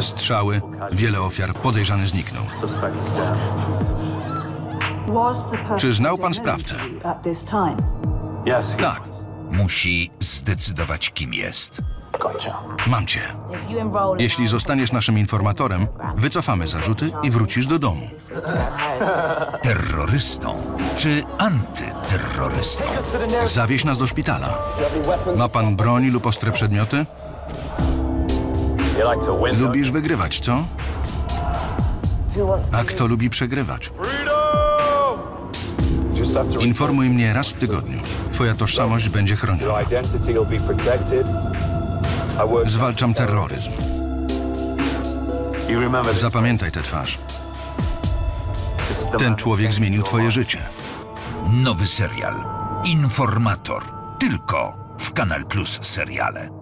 Strzały, wiele ofiar, podejrzany zniknął. Czy znał pan sprawcę? Tak, Musi zdecydować, kim jest. Mam cię. Jeśli zostaniesz naszym informatorem, wycofamy zarzuty i wrócisz do domu. Terrorystą czy antyterrorystą? Zawieź nas do szpitala. Ma pan broń lub ostre przedmioty? Lubisz wygrywać, co? A kto lubi przegrywać? Informuj mnie raz w tygodniu. Twoja tożsamość będzie chroniona. Zwalczam terroryzm. Zapamiętaj tę twarz. Ten człowiek zmienił twoje życie. Nowy serial. Informator. Tylko w Kanal Plus seriale.